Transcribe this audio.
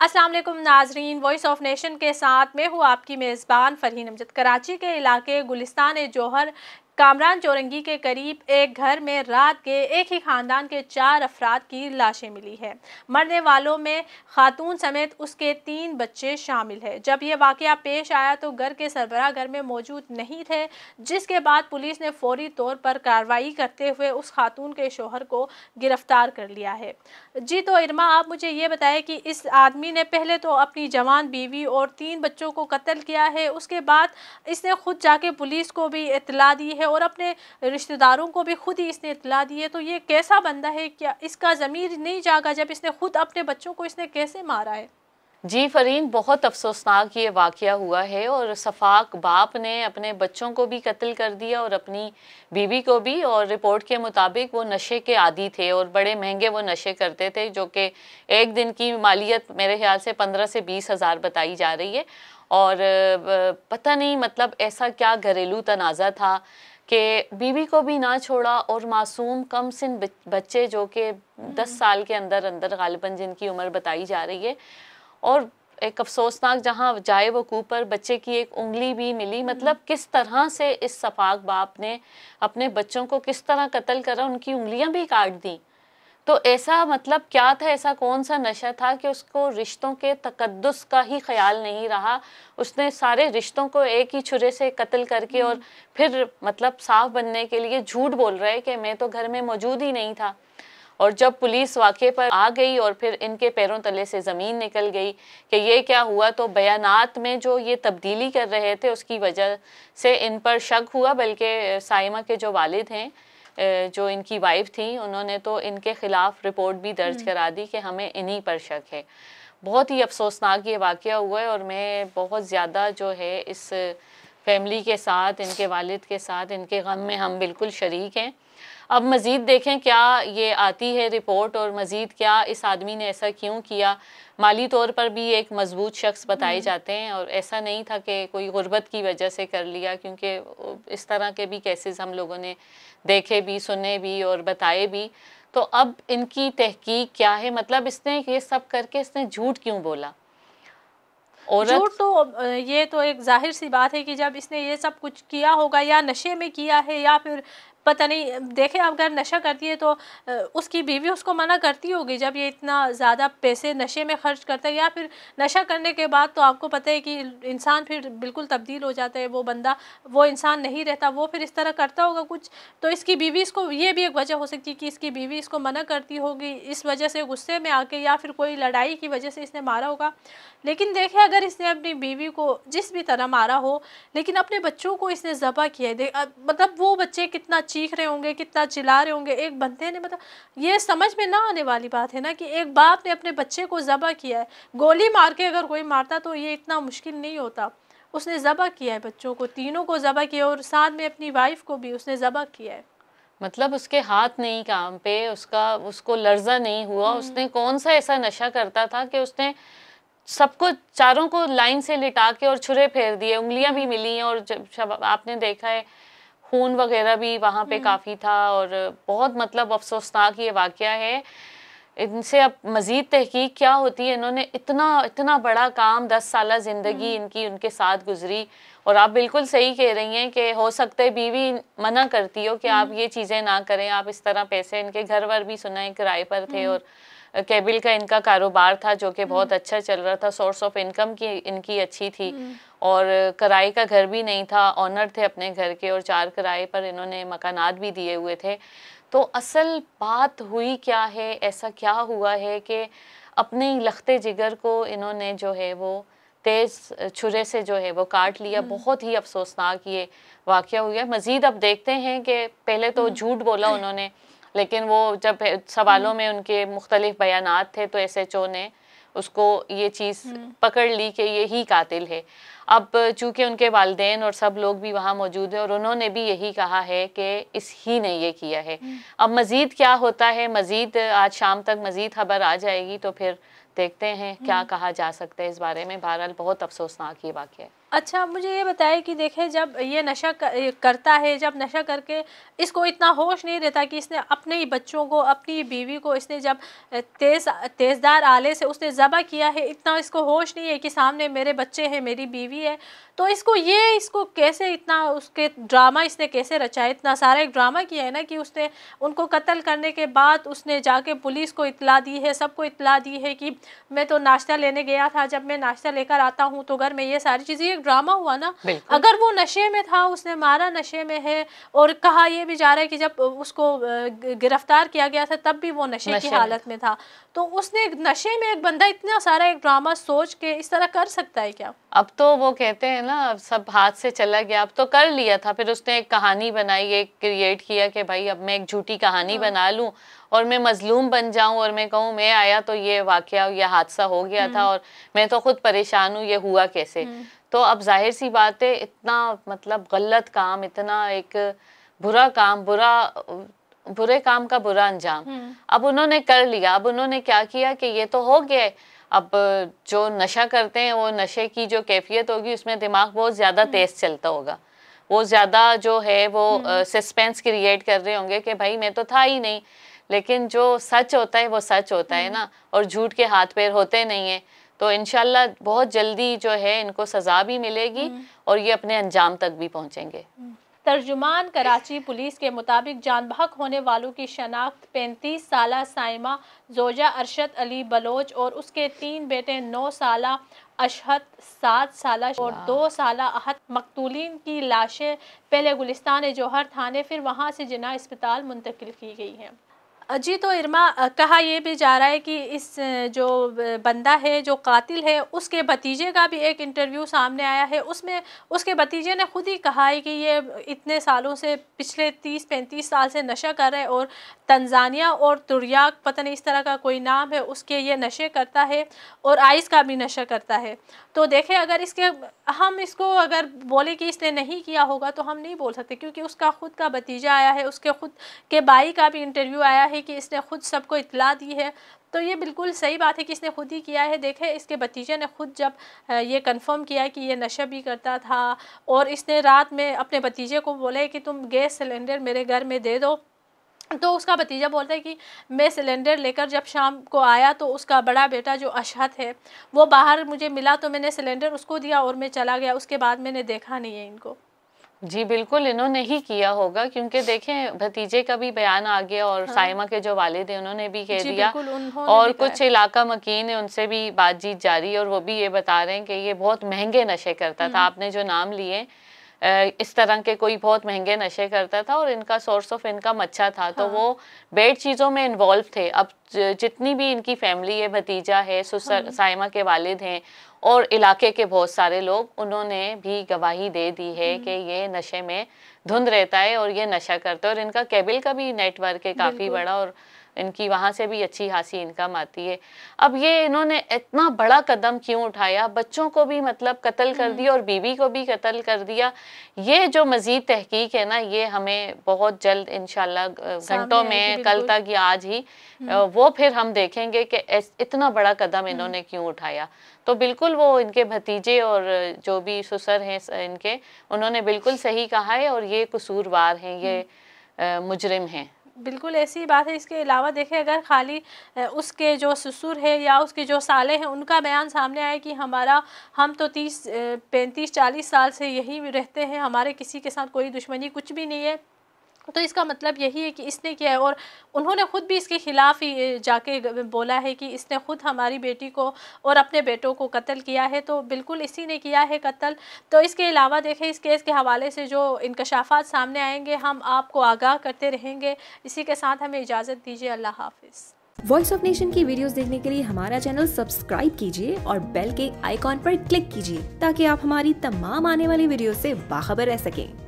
वालेकुम नाजरीन voice of nation के साथ मैं हूँ आपकी मेज़बान फ़रहीन अमजद। कराची के इलाके गुलिस्तान जौहर कामरान चौरंगी के करीब एक घर में रात के एक ही ख़ानदान के चार अफराद की लाशें मिली है। मरने वालों में खातून समेत उसके तीन बच्चे शामिल है। जब यह वाक़ पेश आया तो घर के सरबरा घर में मौजूद नहीं थे, जिसके बाद पुलिस ने फौरी तौर पर कार्रवाई करते हुए उस खातून के शोहर को गिरफ़्तार कर लिया है। जी तो इरमा, आप मुझे ये बताएँ कि इस आदमी ने पहले तो अपनी जवान बीवी और तीन बच्चों को कत्ल किया है, उसके बाद इसने खुद जाके पुलिस को भी इतला दी है और अपने रिश्तेदारों को भी खुद ही इसने इतला दी है। तो ये कैसा बंदा है? क्या इसका ज़मीर नहीं जागा जब इसने खुद अपने बच्चों को इसने कैसे मारा है? जी फरीन, बहुत अफसोसनाक ये वाक़ हुआ है और सफाक बाप ने अपने बच्चों को भी कत्ल कर दिया और अपनी बीवी को भी और रिपोर्ट के मुताबिक वो नशे के आदि थे और बड़े महँगे वो नशे करते थे जो कि एक दिन की मालियत मेरे ख्याल से पंद्रह से बीस हज़ार बताई जा रही है। और पता नहीं मतलब ऐसा क्या घरेलू तनाज़ा था कि बीवी को भी ना छोड़ा और मासूम कम सिन बच्चे जो कि दस साल के अंदर अंदर गालिबा जिनकी उम्र बताई जा रही है। और एक अफसोसनाक जहाँ जाए वकूफ़ पर बच्चे की एक उंगली भी मिली। मतलब किस तरह से इस सफाक बाप ने अपने बच्चों को किस तरह कत्ल करा उनकी उंगलियाँ भी काट दी। तो ऐसा मतलब क्या था? ऐसा कौन सा नशा था कि उसको रिश्तों के तकदस का ही ख्याल नहीं रहा? उसने सारे रिश्तों को एक ही छुरे से कत्ल करके और फिर मतलब साफ़ बनने के लिए झूठ बोल रहे कि मैं तो घर में मौजूद ही नहीं था। और जब पुलिस वाक़े पर आ गई और फिर इनके पैरों तले से ज़मीन निकल गई कि ये क्या हुआ तो बयानात में जो ये तब्दीली कर रहे थे उसकी वजह से इन पर शक हुआ बल्कि साइमा के जो वालिद हैं जो इनकी वाइफ थी उन्होंने तो इनके ख़िलाफ़ रिपोर्ट भी दर्ज हम्म। करा दी कि हमें इन्हीं पर शक है बहुत ही अफसोसनाक ये वाक़ हुआ है और मैं बहुत ज़्यादा जो है इस फैमिली के साथ इनके वालिद के साथ इनके गम में हम बिल्कुल शरीक हैं अब मज़ीद देखें क्या ये आती है रिपोर्ट और मज़ीद क्या इस आदमी ने ऐसा क्यों किया? माली तौर पर भी एक मज़बूत शख्स बताए हम्म। जाते हैं और ऐसा नहीं था कि कोई गुर्बत की वजह से कर लिया क्योंकि इस तरह के भी केसेस हम लोगों ने देखे भी सुने भी और बताए भी। तो अब इनकी तहकीक क्या है? मतलब इसने ये सब करके इसने झूठ क्यों बोला? झूठ तो ये तो एक ज़ाहिर सी बात है कि जब इसने ये सब कुछ किया होगा या नशे में किया है या फिर पता नहीं, देखे अगर नशा करती है तो उसकी बीवी उसको मना करती होगी जब ये इतना ज़्यादा पैसे नशे में खर्च करता है या फिर नशा करने के बाद तो आपको पता है कि इंसान फिर बिल्कुल तब्दील हो जाता है, वो बंदा, वो इंसान नहीं रहता, वो फिर इस तरह करता होगा कुछ। तो इसकी बीवी इसको, ये भी एक वजह हो सकती है कि इसकी बीवी इसको मना करती होगी इस वजह से गुस्से में आके या फिर कोई लड़ाई की वजह से इसने मारा होगा। लेकिन देखे, अगर इसने अपनी बीवी को जिस भी तरह मारा हो, लेकिन अपने बच्चों को इसने ज़बा किया है मतलब वो बच्चे कितना चीख रहे होंगे कितना चिल्ला रहे होंगे एक बंदे ने मतलब ये समझ में ना आने वाली बात है ना कि एक बाप ने अपने बच्चे को ज़बा किया है। गोली मार के अगर कोई मारता तो ये इतना मुश्किल नहीं होता। उसने ज़बा किया है बच्चों को तीनों को ज़बा किया और साथ में अपनी वाइफ को भी उसने ज़बा किया है। मतलब उसके हाथ नहीं काम पे उसका उसको लर्जा नहीं हुआ हम्म। उसने कौन सा ऐसा नशा करता था कि उसने सबको चारों को लाइन से लिटा के और छुरे फेर दिए उंगलियाँ भी मिली हैं और जब आपने देखा है खून वगैरह भी वहाँ पे हम्म। काफ़ी था और बहुत मतलब अफसोसनाक ये वाक़ है इनसे अब मज़ीद तहकीक क्या होती है इन्होंने इतना इतना बड़ा काम दस साल ज़िंदगी हम्म। इनकी उनके साथ गुजरी और आप बिल्कुल सही कह रही हैं कि हो सकता है बीवी मना करती हो कि आप हम्म। ये चीज़ें ना करें आप इस तरह पैसे इनके घर वर भी सुना है किराए पर थे और केबिल का इनका कारोबार था जो कि बहुत अच्छा चल रहा था। सोर्स ऑफ़ इनकम की इनकी अच्छी थी। और किराए का घर भी नहीं था ऑनर थे अपने घर के और चार किराए पर इन्होंने मकानात भी दिए हुए थे। तो असल बात हुई क्या है? ऐसा क्या हुआ है कि अपने लखते जिगर को इन्होंने जो है वो तेज़ छुरे से जो है वो काट लिया। हम्म। बहुत ही अफसोसनाक ये वाक़ हुआ। है मज़ीद अब देखते हैं कि पहले तो हम्म। झूठ बोला उन्होंने। लेकिन वो जब सवालों हम्म। में उनके मुख्तलिफ़ बयान थे तो एस एच ओ ने उसको ये चीज़ पकड़ ली कि ये ही कातिल है अब चूँकि उनके वालदेन और सब लोग भी वहाँ मौजूद हैं और उन्होंने भी यही कहा है कि इस ही ने ये किया है हम्म। अब मज़ीद क्या होता है मज़ीद आज शाम तक मज़ीद खबर आ जाएगी तो फिर देखते हैं क्या हम्म। कहा जा सकता है इस बारे में। बहरहाल बहुत अफसोसनाक ये वाक्य है। अच्छा मुझे ये बताएँ कि देखें जब ये नशा करता है जब नशा करके इसको इतना होश नहीं रहता कि इसने अपने ही बच्चों को अपनी बीवी को इसने जब तेज़ तेज़दार आले से उसने ज़बा किया है इतना इसको होश नहीं है कि सामने मेरे बच्चे हैं मेरी बीवी है तो इसको ये इसको कैसे इतना उसके ड्रामा इसने कैसे रचा इतना सारा एक ड्रामा किया है ना कि उसने उनको कत्ल करने के बाद उसने जाके पुलिस को इतला दी है सबको इतला दी है कि मैं तो नाश्ता लेने गया था जब मैं नाश्ता लेकर आता हूँ तो घर में ये सारी चीज़ें एक ड्रामा हुआ ना। अगर वो नशे में था उसने मारा नशे में है और कहा यह भी जा रहा है कि जब उसको गिरफ़्तार किया गया था तब भी वो नशे, नशे की हालत में था। तो उसने नशे में एक बंदा इतना सारा एक ड्रामा सोच के इस तरह कर सकता है क्या? अब तो वो कहते हैं ना सब हाथ से चला गया अब तो कर लिया था फिर उसने एक कहानी बनाई एक क्रिएट किया कि भाई अब मैं एक झूठी कहानी हाँ। बना लूँ और मैं मजलूम बन जाऊँ और मैं कहूँ मैं आया तो ये वाक्य ये हादसा हो गया था हम्म। और मैं तो खुद परेशान हूँ ये हुआ कैसे हम्म। तो अब ज़ाहिर सी बात है इतना मतलब गलत काम इतना एक बुरा काम बुरा बुरे काम का बुरा अंजाम हम्म। अब उन्होंने कर लिया अब उन्होंने क्या किया कि ये तो हो गया अब जो नशा करते हैं वो नशे की जो कैफियत होगी उसमें दिमाग बहुत ज़्यादा हम्म। तेज़ चलता होगा। वो ज़्यादा जो है वो सस्पेंस हम्म। क्रिएट कर रहे होंगे कि भाई मैं तो था ही नहीं। लेकिन जो सच होता है वो सच होता है ना और झूठ के हाथ पैर होते नहीं है। तो इनशाला बहुत जल्दी जो है इनको सज़ा भी मिलेगी और ये अपने अंजाम तक भी पहुँचेंगे। तर्जुमान कराची पुलिस के मुताबिक जान बहक होने वालों की शनाख्त पैंतीस साल साइमा जोजा अरशद अली बलोच और उसके तीन बेटे नौ साल अशहद सात साल और दो साल अहद मकतूलिन की लाशें पहले गुलिस्तान जौहर थाने फिर वहाँ से जिना अस्पताल मुंतकिल की गई हैं। जी तो इरमा कहा यह भी जा रहा है कि इस जो बंदा है, जो कातिल है, उसके भतीजे का भी एक इंटरव्यू सामने आया है। उसमें, उसके भतीजे ने खुद ही कहा है कि ये इतने सालों से, पिछले तीस, पैंतीस साल से नशा कर रहे और तंजानिया और तुरियाक, पता नहीं इस तरह का कोई नाम है, उसके ये नशे करता है और आइस का भी नशा करता है। तो देखें, अगर इसके, हम इसको अगर बोले कि इसने नहीं किया होगा तो हम नहीं बोल सकते, क्योंकि उसका खुद का भतीजा आया है, उसके खुद के भाई का भी इंटरव्यू आया है कि इसने खुद सबको इतला दी है। तो ये बिल्कुल सही बात है कि इसने खुद ही किया है। देखे, इसके भतीजे ने खुद जब ये कंफर्म किया कि ये नशा भी करता था और इसने रात में अपने भतीजे को बोले कि तुम गैस सिलेंडर मेरे घर में दे दो। तो उसका भतीजा बोलता है कि मैं सिलेंडर लेकर जब शाम को आया तो उसका बड़ा बेटा जो अशहद है, वो बाहर मुझे मिला तो मैंने सिलेंडर उसको दिया और मैं चला गया। उसके बाद मैंने देखा नहीं है इनको। जी बिल्कुल इन्होंने ही किया होगा क्योंकि देखें भतीजे का भी बयान आ गया और हाँ। साइमा के जो वालिद हैं उन्होंने भी कह दिया और कुछ इलाका मकीन है उनसे भी बातचीत जारी और वो भी ये बता रहे हैं कि ये बहुत महँगे नशे करता था हम्म। आपने जो नाम लिए इस तरह के कोई बहुत महँगे नशे करता था और इनका सोर्स ऑफ़ इनकम अच्छा था तो हाँ। तो वो बेड चीज़ों में इन्वॉल्व थे अब जितनी भी इनकी फैमिली है भतीजा है सुसर हाँ। साइमा के वालिद हैं और इलाके के बहुत सारे लोग उन्होंने भी गवाही दे दी है हम्म। कि ये नशे में धुंध रहता है और ये नशा करता है और इनका केबल का भी नेटवर्क है काफ़ी बड़ा और इनकी वहाँ से भी अच्छी खासी इनकम आती है। अब ये इन्होंने इतना बड़ा कदम क्यों उठाया? बच्चों को भी मतलब कत्ल कर हम्म। दिया और बीवी को भी कत्ल कर दिया। ये जो मज़ीद तहकीक है ना ये हमें बहुत जल्द इनशाला घंटों में कल तक या आज ही हम्म। वो फिर हम देखेंगे कि इतना बड़ा कदम हम्म। इन्होंने क्यों उठाया। तो बिल्कुल वो इनके भतीजे और जो भी ससुर हैं इनके उन्होंने बिल्कुल सही कहा है और ये कसूरवार हैं ये मुजरिम हैं। बिल्कुल ऐसी बात है, इसके अलावा देखें, अगर खाली उसके जो ससुर है या उसके जो साले हैं, उनका बयान सामने आए कि हमारा, हम तो तीस पैंतीस, चालीस साल से यही रहते हैं, हमारे किसी के साथ कोई दुश्मनी कुछ भी नहीं है। तो इसका मतलब यही है कि इसने किया है और उन्होंने ख़ुद भी इसके ख़िलाफ़ ही जाके बोला है कि इसने ख़ुद हमारी बेटी को और अपने बेटों को कत्ल किया है। तो बिल्कुल इसी ने किया है कत्ल। तो इसके अलावा देखें, इस केस के हवाले से जो इनकशाफात सामने आएँगे, हम आपको आगाह करते रहेंगे। इसी के साथ हमें इजाज़त दीजिए। अल्लाह हाफिज़। वॉइस ऑफ़ नेशन की वीडियोस देखने के लिए हमारा चैनल सब्सक्राइब कीजिए और बेल के आइकॉन पर क्लिक कीजिए, ताकि आप हमारी तमाम आने वाली वीडियो से बाखबर रह सकें।